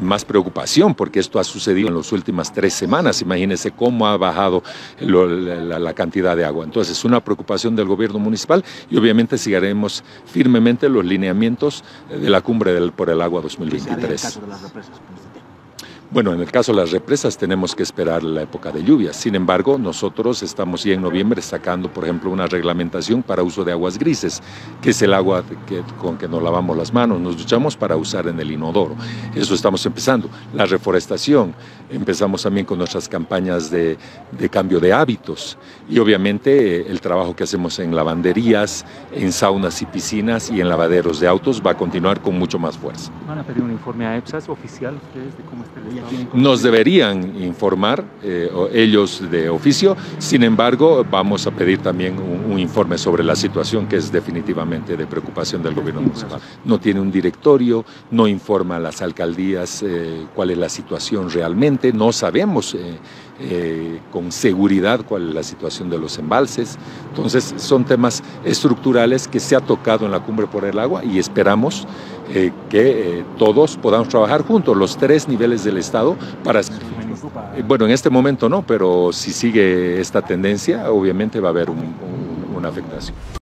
más preocupación porque esto ha sucedido en las últimas tres semanas. Imagínense cómo ha bajado lo, la, la, cantidad de agua. Entonces, es una preocupación del gobierno municipal y obviamente seguiremos firmemente los lineamientos de la cumbre del, por el agua 2023. Bueno, en el caso de las represas tenemos que esperar la época de lluvias. Sin embargo, nosotros estamos ya en noviembre sacando, por ejemplo, una reglamentación para uso de aguas grises, que es el agua que, con que nos lavamos las manos, nos duchamos para usar en el inodoro. Eso estamos empezando. La reforestación, empezamos también con nuestras campañas de, de cambio de hábitos y obviamente el trabajo que hacemos en lavanderías, en saunas y piscinas y en lavaderos de autos va a continuar con mucho más fuerza. ¿Van a pedir un informe a EPSAS oficial ustedes de cómo está el nos deberían informar eh, ellos de oficio, sin embargo vamos a pedir también un, un, informe sobre la situación que es definitivamente de preocupación del gobierno municipal. No tiene un directorio, no informa a las alcaldías eh, cuál es la situación realmente, no sabemos eh, eh, con seguridad cuál es la situación de los embalses, entonces son temas estructurales que se ha tocado en la cumbre por el agua y esperamos que todos podamos trabajar juntos, los tres niveles del Estado, para... Bueno, en este momento no, pero si sigue esta tendencia, obviamente va a haber un, un, una afectación.